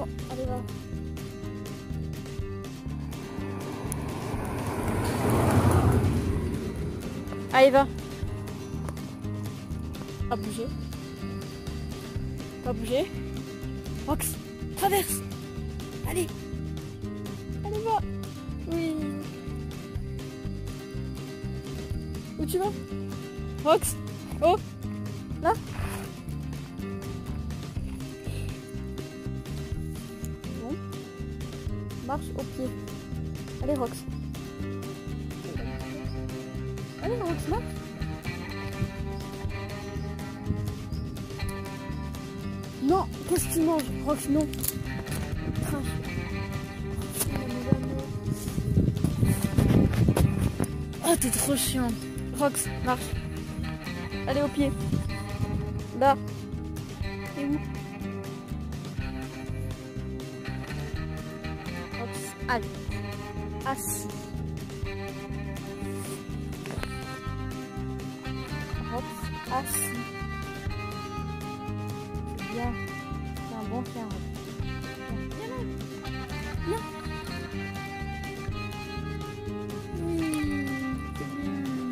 bon, allez, va. Allez, va. Pas bouger. Pas bouger. Rox, traverse. Allez. Allez, va. Oui. Où tu vas? Rox Oh Là Marche au pied. Allez, Rox. Allez, Rox, marche. Non, qu'est-ce que tu manges Rox, non. Oh, t'es trop chiant. Rox, marche. Allez au pied. Là. Et où? Allez. Assis. Rox, assis. Bien. C'est un bon Rox.